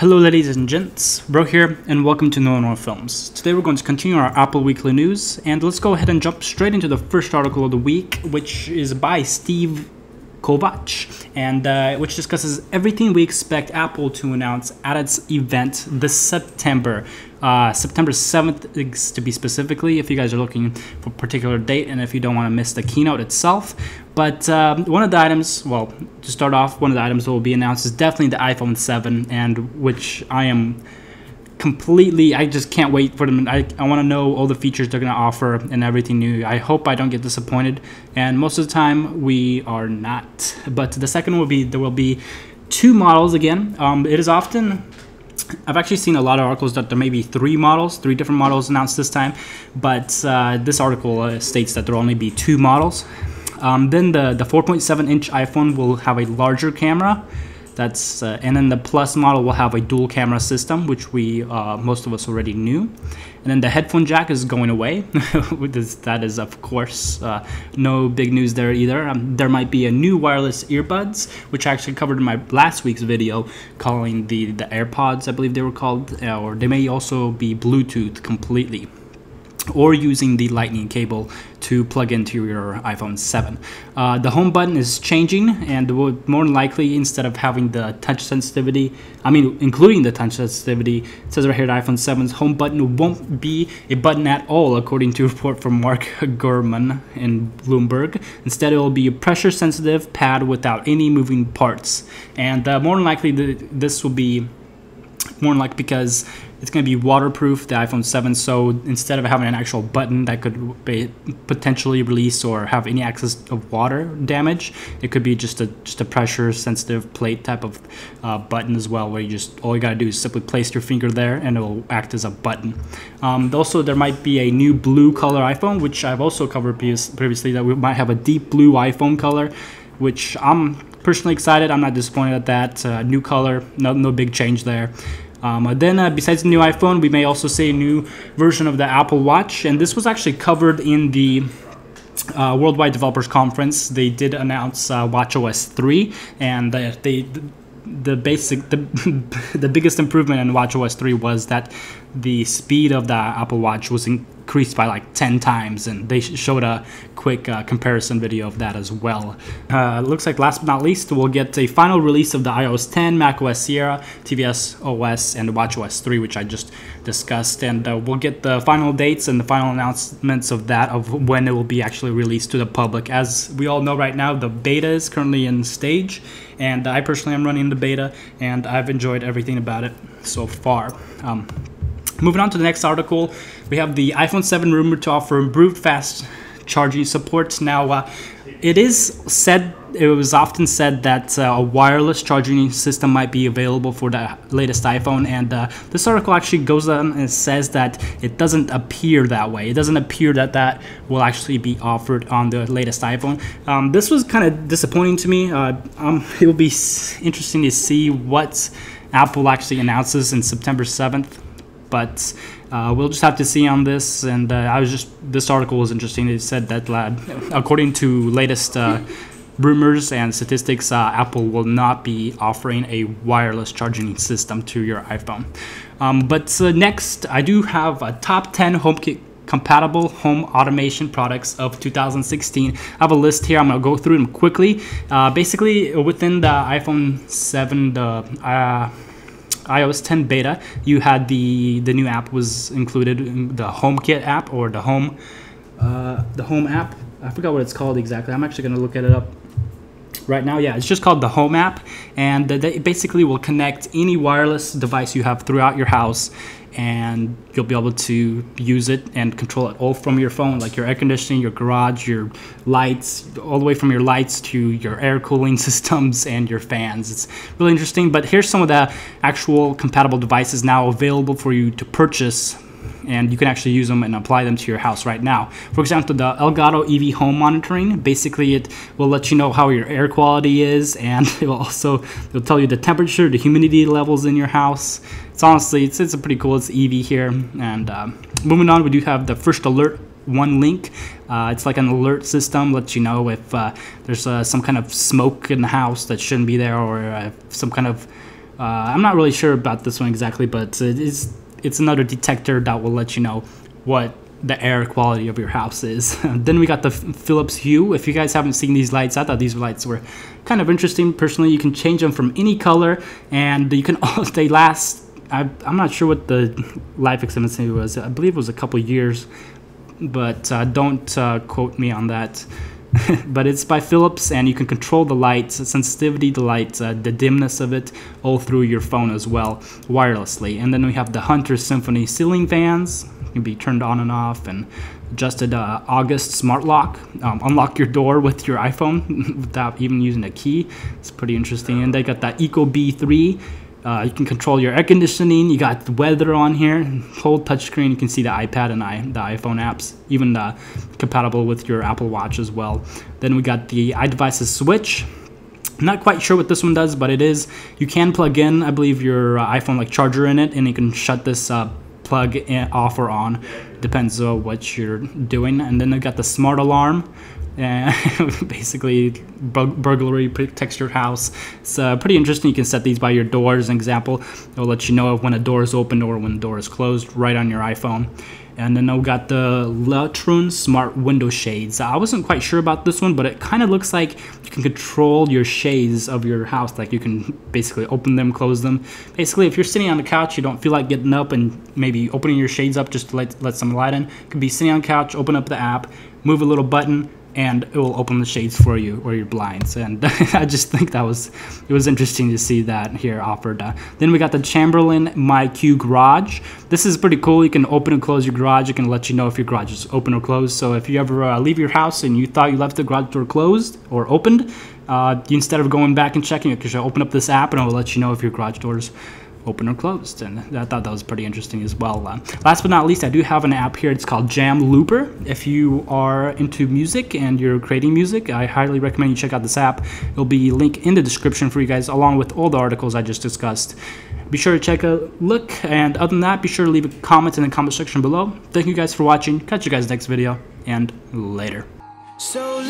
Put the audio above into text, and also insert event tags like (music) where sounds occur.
Hello ladies and gents, Ro here and welcome to NOandROfilms. Today we're going to continue our Apple Weekly News and let's go ahead and jump straight into the first article of the week which is by Steve Kovach and uh, which discusses everything we expect Apple to announce at its event this September. Uh, September 7th to be specifically if you guys are looking for a particular date and if you don't want to miss the keynote itself. But um, one of the items, well, to start off, one of the items that will be announced is definitely the iPhone 7 and which I am completely i just can't wait for them. I, I want to know all the features they're going to offer and everything new. I hope i don't get disappointed. And most of the time we are not. But the second will be there will be two models again. Um, it is often I've actually seen a lot of articles that there may be three models, three different models announced this time, but uh, this article uh, states that there will only be two models. Um, then the, the 4.7 inch iPhone will have a larger camera, that's uh, and then the Plus model will have a dual camera system, which we uh, most of us already knew. And then the headphone jack is going away. (laughs) that is of course uh, no big news there either. Um, there might be a new wireless earbuds, which I actually covered in my last week's video, calling the the AirPods, I believe they were called, uh, or they may also be Bluetooth completely or using the lightning cable to plug into your iPhone 7. Uh, the home button is changing and more than likely instead of having the touch sensitivity, I mean including the touch sensitivity, it says right here that iPhone 7's home button won't be a button at all according to a report from Mark (laughs) Gurman in Bloomberg. Instead it will be a pressure sensitive pad without any moving parts and uh, more likely the, this will be more likely because it's going to be waterproof, the iPhone 7. So instead of having an actual button that could be potentially release or have any access of water damage, it could be just a just a pressure sensitive plate type of uh, button as well, where you just all you got to do is simply place your finger there and it will act as a button. Um, also, there might be a new blue color iPhone, which I've also covered previously, that we might have a deep blue iPhone color, which I'm personally excited. I'm not disappointed at that. Uh, new color, no, no big change there. Um, then, uh, besides the new iPhone, we may also see a new version of the Apple Watch, and this was actually covered in the uh, Worldwide Developers Conference. They did announce uh, WatchOS 3, and they the basic the (laughs) the biggest improvement in WatchOS 3 was that the speed of the Apple Watch was increased by like 10 times and they showed a quick uh, comparison video of that as well. Uh, looks like last but not least we'll get a final release of the iOS 10, macOS Sierra, tvOS OS and WatchOS 3 which I just discussed and uh, we'll get the final dates and the final announcements of that of when it will be actually released to the public. As we all know right now the beta is currently in stage and I personally am running the beta and I've enjoyed everything about it so far. Um, Moving on to the next article, we have the iPhone 7 rumored to offer improved fast charging support. Now, uh, it is said, it was often said that uh, a wireless charging system might be available for the latest iPhone, and uh, this article actually goes on and says that it doesn't appear that way. It doesn't appear that that will actually be offered on the latest iPhone. Um, this was kind of disappointing to me. Uh, um, (laughs) it will be interesting to see what Apple actually announces in September 7th but uh, we'll just have to see on this. And uh, I was just this article was interesting. It said that according to latest uh, rumors and statistics, uh, Apple will not be offering a wireless charging system to your iPhone. Um, but uh, next, I do have a top 10 HomeKit compatible home automation products of 2016. I have a list here. I'm going to go through them quickly. Uh, basically, within the iPhone 7, the uh, iOS 10 beta, you had the the new app was included, in the HomeKit app or the Home uh, the Home app. I forgot what it's called exactly. I'm actually gonna look at it up right now. Yeah, it's just called the Home app, and they basically will connect any wireless device you have throughout your house and you'll be able to use it and control it all from your phone like your air conditioning your garage your lights all the way from your lights to your air cooling (laughs) systems and your fans it's really interesting but here's some of the actual compatible devices now available for you to purchase and you can actually use them and apply them to your house right now. For example, the Elgato Eve home monitoring, basically it will let you know how your air quality is and (laughs) it will also it'll tell you the temperature, the humidity levels in your house. It's honestly, it's, it's a pretty cool, it's Eve here. And uh, moving on, we do have the first alert Onelink. Uh, it's like an alert system, lets you know if uh, there's uh, some kind of smoke in the house that shouldn't be there or uh, some kind of Uh, I'm not really sure about this one exactly, but it's it's another detector that will let you know what the air quality of your house is. (laughs) then we got the Philips Hue. If you guys haven't seen these lights, I thought these lights were kind of interesting. Personally, you can change them from any color, and you can (laughs) they last. I, am not sure what the life expectancy was. I believe it was a couple years, but uh, don't uh, quote me on that. (laughs) but it's by Philips, and you can control the light, sensitivity, the light, uh, the dimness of it, all through your phone as well, wirelessly. And then we have the Hunter Symphony ceiling fans, can be turned on and off, and adjusted uh, August smart lock. Um, unlock your door with your iPhone (laughs) without even using a key. It's pretty interesting. And they got that Ecobee 3 uh, you can control your air conditioning. You got the weather on here. Whole touchscreen. You can see the iPad and I, the iPhone apps, even uh, compatible with your Apple Watch as well. Then we got the iDevices switch. Not quite sure what this one does, but it is. You can plug in, I believe, your uh, iPhone like charger in it, and you can shut this uh, plug in, off or on. Depends on what you're doing. And then we got the smart alarm (laughs) basically burglary protects your house it's uh, pretty interesting you can set these by your doors an example it'll let you know when a door is open or when the door is closed right on your iphone and then I've got the Lutron Smart Window Shades. I wasn't quite sure about this one, but it kind of looks like you can control your shades of your house. Like you can basically open them, close them. Basically, if you're sitting on the couch, you don't feel like getting up and maybe opening your shades up just to let, let some light in. You can be sitting on couch, open up the app, move a little button, and it will open the shades for you or your blinds. And (laughs) i just think that was it was interesting to see that here offered. Uh, then we got the chamberlain myq garage. This is pretty cool. You can open and close your garage. It can let you know if your garage is open or closed. So if you ever uh, leave your house and you thought you left the garage door closed or opened uh, instead of going back and checking it because you open up this app and it will let you know if your garage doors open or closed. And I thought that was pretty interesting as well. Uh, last but not least, I do have an app here. It's called Jam Looper. If you are into music and you're creating music, I highly recommend you check out this app. It'll be linked in the description for you guys, along with all the articles I just discussed. Be sure to check a look. And other than that, be sure to leave a comment in the comment section below. Thank you guys for watching. Catch you guys next video, and later. So